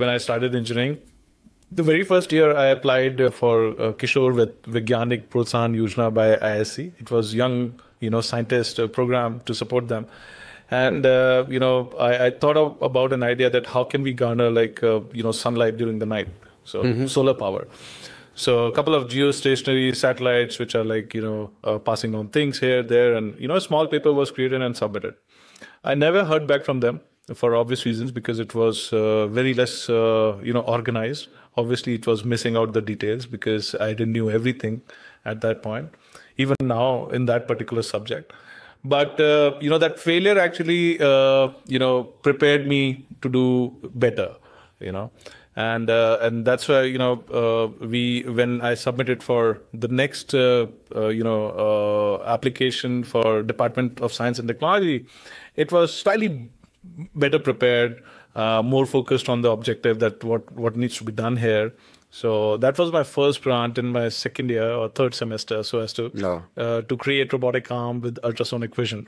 when I started engineering. The very first year I applied for uh, Kishore with Vaigyanik Protsahan Yojana by IISc. It was young, you know, scientist uh, program to support them. And, uh, you know, I, I thought of, about an idea that how can we garner like, uh, you know, sunlight during the night? So solar power. So a couple of geostationary satellites, which are like you know uh, passing on things here, there, and you know a small paper was created and submitted. I never heard back from them for obvious reasons because it was uh, very less uh, you know organized. Obviously, it was missing out the details because I didn't knew everything at that point. Even now in that particular subject, but uh, you know that failure actually uh, you know prepared me to do better. You know and uh, and that's why you know uh, we when I submitted for the next you know application for Department of Science and Technology, it was slightly better prepared, uh, more focused on the objective that what what needs to be done here. So that was my first grant in my second year or third semester, so as to Yeah. uh, to create robotic arm with ultrasonic vision.